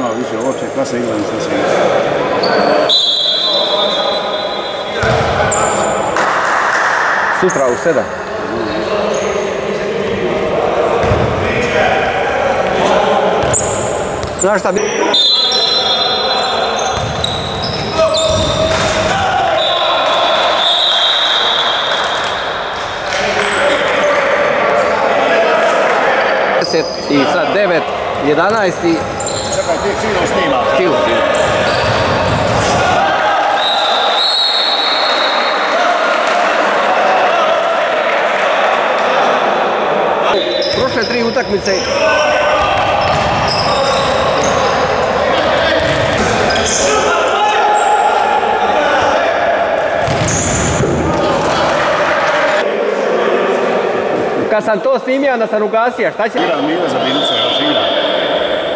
zanimalo više uopće kada se igra šta se. Sutra u 7. Znaš šta bi... i sad 9, 11 i ti fino snima. kill. Prošle tri utakmice Kad sam to snimio, onda sam ugasio, šta će? Igra Mile za Binice, još igra.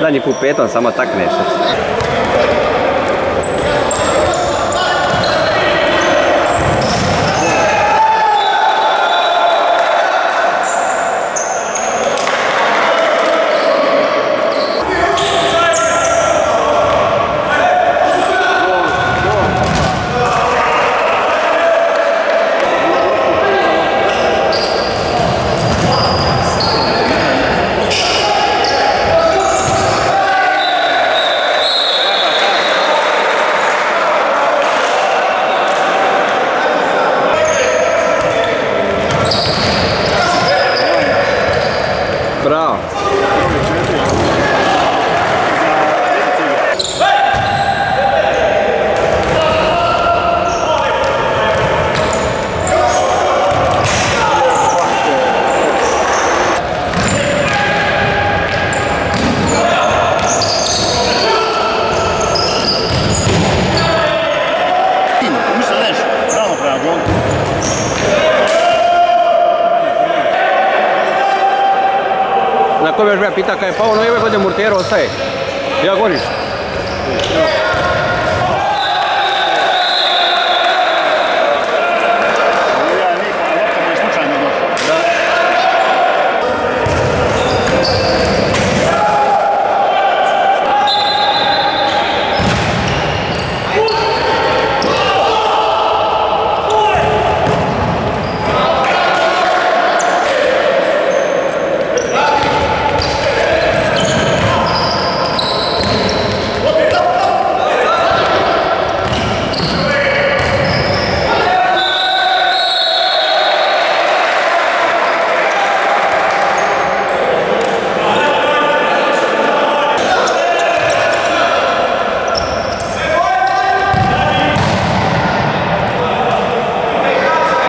Zadnji put petom samo. Bravo. pra Na kovež me pita kaj je polno, jebe godine murtjerao sve. Ja goriš.